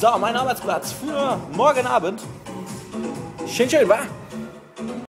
So, mein Arbeitsplatz für morgen Abend. Schön, schön, wa?